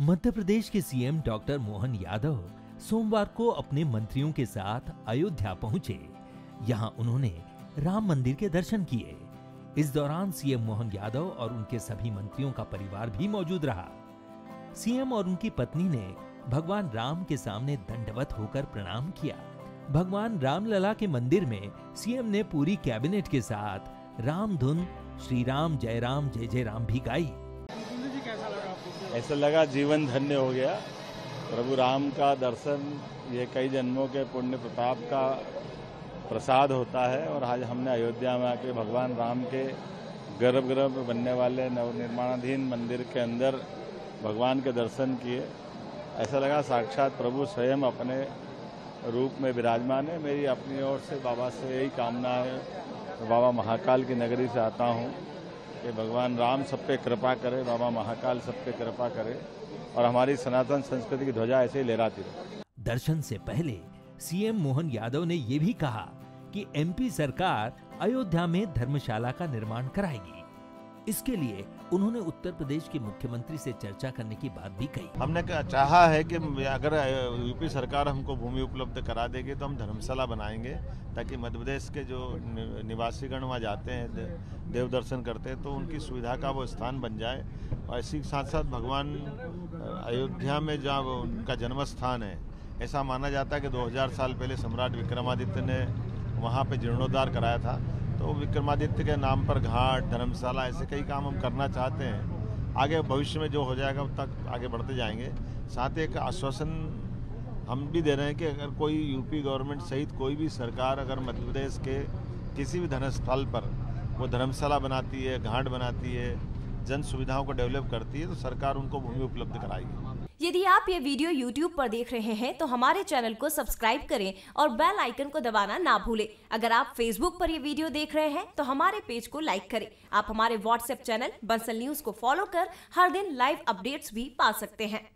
मध्य प्रदेश के CM doctor Mohan Yadav सोमवार को अपने मंत्रियों के साथ अयोध्या पहुँचे। यहाँ उन्होंने राम मंदिर के दर्शन किए। इस दौरान सीएम मोहन यादव और उनके सभी मंत्रियों का परिवार भी मौजूद रहा। सीएम और उनकी पत्नी ने भगवान राम के सामने दंडवत होकर प्रणाम किया। भगवान रामलला के मंदिर में सीएम ने पूरी कैबिनेट के साथ राम धुन श्री राम जय राम जय जय राम भी गाई। ऐसा लगा जीवन धन्य हो गया। प्रभु राम का दर्शन, ये कई जन्मों के पुण्य प्रताप का प्रसाद होता है और आज हमने अयोध्या में आके भगवान राम के गर्भगृह में बनने वाले नवनिर्माणाधीन मंदिर के अंदर भगवान के दर्शन किए। ऐसा लगा साक्षात प्रभु स्वयं अपने रूप में विराजमान है। मेरी अपनी ओर से बाबा से यही कामना है। बाबा महाकाल की नगरी से आता हूँ। कि भगवान राम सब पे कृपा करे, बाबा महाकाल सब पे कृपा करे और हमारी सनातन संस्कृति की ध्वजा ऐसे ही लहराती रहे। दर्शन से पहले सीएम मोहन यादव ने ये भी कहा कि एमपी सरकार अयोध्या में धर्मशाला का निर्माण कराएगी। इसके लिए उन्होंने उत्तर प्रदेश के मुख्यमंत्री से चर्चा करने की बात भी कही। हमने चाहा है कि अगर यूपी सरकार हमको भूमि उपलब्ध करा देगी तो हम धर्मशाला बनाएँगे, ताकि मध्य प्रदेश के जो निवासीगण वहाँ जाते हैं देव दर्शन करते हैं तो उनकी सुविधा का वो स्थान बन जाए। और इसी के साथ साथ भगवान अयोध्या में जहाँ उनका जन्म स्थान है, ऐसा माना जाता है कि 2000 साल पहले सम्राट विक्रमादित्य ने वहाँ पे जीर्णोद्धार कराया था। तो विक्रमादित्य के नाम पर घाट, धर्मशाला, ऐसे कई काम हम करना चाहते हैं। आगे भविष्य में जो हो जाएगा तक आगे बढ़ते जाएँगे। साथ एक आश्वासन हम भी दे रहे हैं कि अगर कोई यूपी गवर्नमेंट सहित कोई भी सरकार अगर मध्य प्रदेश के किसी भी धर्मस्थल पर वो धर्मशाला बनाती है, घाट बनाती है जन सुविधाओं को डेवलप करती है तो सरकार उनको भूमि उपलब्ध कराएगी। यदि आप ये वीडियो YouTube पर देख रहे हैं तो हमारे चैनल को सब्सक्राइब करें और बेल आइकन को दबाना ना भूलें। अगर आप Facebook पर ये वीडियो देख रहे हैं तो हमारे पेज को लाइक करें। आप हमारे व्हाट्सएप चैनल बंसल न्यूज़ को फॉलो कर हर दिन लाइव अपडेट्स भी पा सकते हैं।